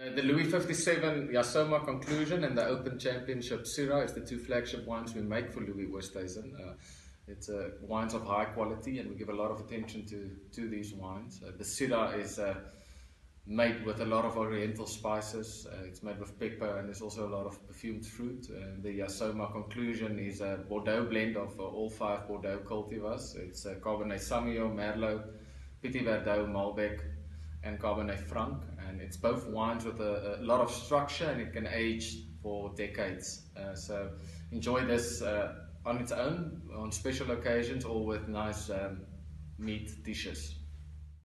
Uh, the Louis 57 Yasoma Conclusion and the Open Championship Syrah is the two flagship wines we make for Louis Oosthuizen. Uh, it's uh, wines of high quality and we give a lot of attention to, to these wines. Uh, the Syrah is uh, made with a lot of oriental spices. Uh, it's made with pepper and there's also a lot of perfumed fruit. Uh, the Yasoma Conclusion is a Bordeaux blend of uh, all five Bordeaux cultivars. It's uh, Cabernet Sauvignon, Merlot, Petit Verdot, Malbec, and Cabernet Franc, and it's both wines with a, a lot of structure and it can age for decades. Uh, so enjoy this uh, on its own, on special occasions, or with nice um, meat dishes.